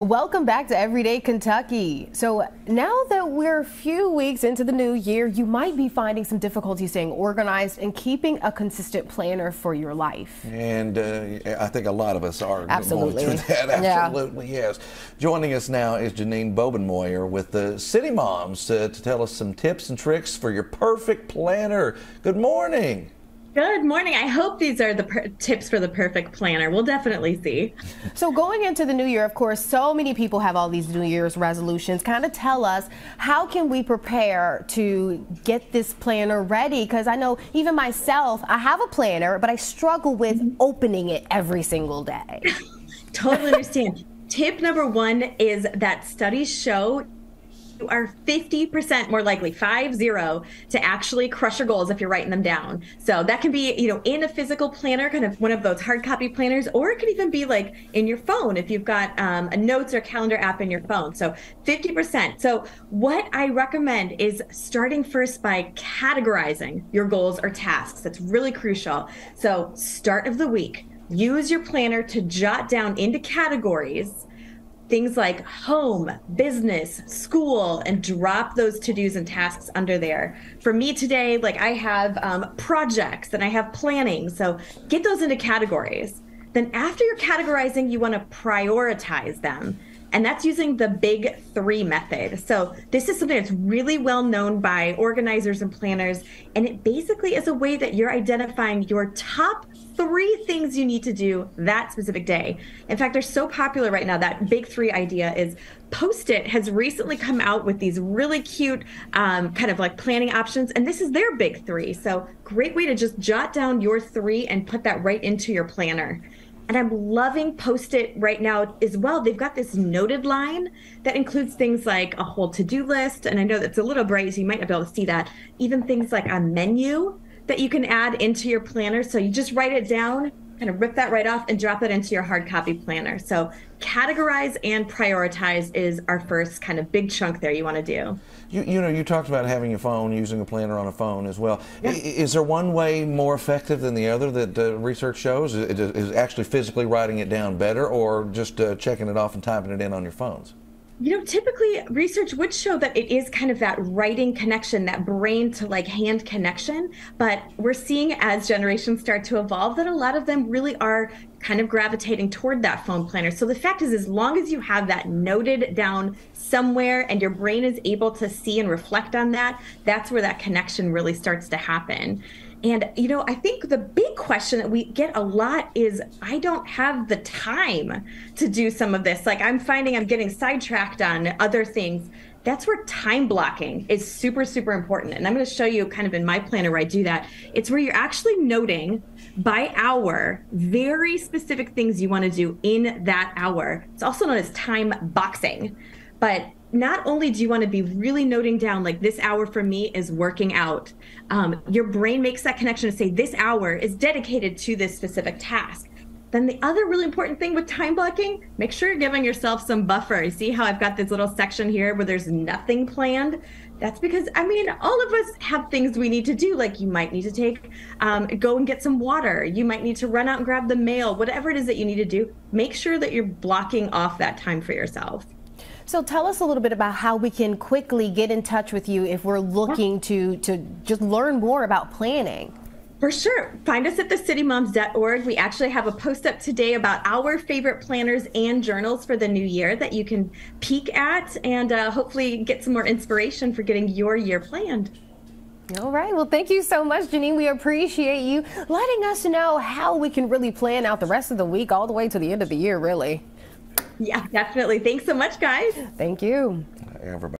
Welcome back to Everyday Kentucky. So now that we're a few weeks into the new year, you might be finding some difficulty staying organized and keeping a consistent planner for your life. And uh, I think a lot of us are Absolutely. going through that. Absolutely, yeah. yes. Joining us now is Jeanine Bobenmoyer with the City Moms to, to tell us some tips and tricks for your perfect planner. Good morning. Good morning. I hope these are the per- tips for the perfect planner. We'll definitely see. So, going into the new year, of course, so many people have all these New Year's resolutions. Kind of tell us how can we prepare to get this planner ready? Because I know even myself, I have a planner, but I struggle with mm-hmm. opening it every single day. totally understand. Tip number one is that studies show you are 50% more likely, five zero, to actually crush your goals if you're writing them down. So that can be, you know, in a physical planner, kind of one of those hard copy planners, or it could even be like in your phone if you've got um, a notes or calendar app in your phone. So 50%. So what I recommend is starting first by categorizing your goals or tasks. That's really crucial. So start of the week. Use your planner to jot down into categories things like home, business, school, and drop those to dos and tasks under there. For me today, like I have um, projects and I have planning. So get those into categories. Then, after you're categorizing, you want to prioritize them. And that's using the big three method. So, this is something that's really well known by organizers and planners. And it basically is a way that you're identifying your top three things you need to do that specific day. In fact, they're so popular right now. That big three idea is Post it has recently come out with these really cute um, kind of like planning options, and this is their big three. So, great way to just jot down your three and put that right into your planner. And I'm loving Post it right now as well. They've got this noted line that includes things like a whole to do list. And I know that's a little bright, so you might not be able to see that. Even things like a menu that you can add into your planner. So you just write it down, kind of rip that right off and drop it into your hard copy planner. So categorize and prioritize is our first kind of big chunk there you want to do. You, you know, you talked about having a phone, using a planner on a phone as well. Yeah. Is there one way more effective than the other that uh, research shows? Is, is, actually physically writing it down better or just uh, checking it off and typing it in on your phones? You know, typically research would show that it is kind of that writing connection, that brain to like hand connection. But we're seeing as generations start to evolve that a lot of them really are kind of gravitating toward that phone planner. So the fact is, as long as you have that noted down somewhere and your brain is able to see and reflect on that, that's where that connection really starts to happen. And, you know, I think the big question that we get a lot is I don't have the time to do some of this. Like, I'm finding I'm getting sidetracked on other things. That's where time blocking is super, super important. And I'm going to show you kind of in my planner where I do that. It's where you're actually noting by hour very specific things you want to do in that hour. It's also known as time boxing. But not only do you want to be really noting down like this hour for me is working out um, your brain makes that connection to say this hour is dedicated to this specific task. Then the other really important thing with time blocking make sure you're giving yourself some buffer. You see how i've got this little section here where there's nothing planned? That's because i mean all of us have things we need to do. Like you might need to take um, go and get some water. You might need to run out and grab the mail. Whatever it is that you need to do make sure that you're blocking off that time for yourself so tell us a little bit about how we can quickly get in touch with you if we're looking to, to just learn more about planning. For sure. Find us at thecitymoms.org. We actually have a post up today about our favorite planners and journals for the new year that you can peek at and uh, hopefully get some more inspiration for getting your year planned. All right. Well, thank you so much, Jeanine. We appreciate you letting us know how we can really plan out the rest of the week all the way to the end of the year, really. Yeah, definitely. Thanks so much, guys. Thank you. Everybody.